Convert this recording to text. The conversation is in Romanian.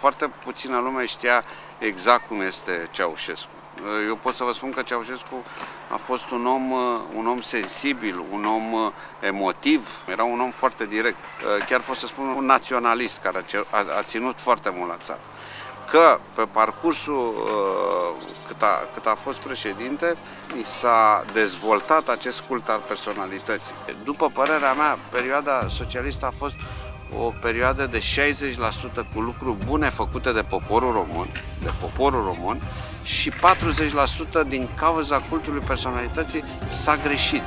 Foarte puțină lume știa exact cum este Ceaușescu. Eu pot să vă spun că Ceaușescu a fost un om, un om sensibil, un om emotiv, era un om foarte direct. Chiar pot să spun un naționalist care a, a ținut foarte mult la țară. Că pe parcursul cât a, cât a fost președinte, i s-a dezvoltat acest cult al personalității. După părerea mea, perioada socialistă a fost o perioadă de 60% cu lucruri bune făcute de poporul român, de poporul român și 40% din cauza cultului personalității s-a greșit.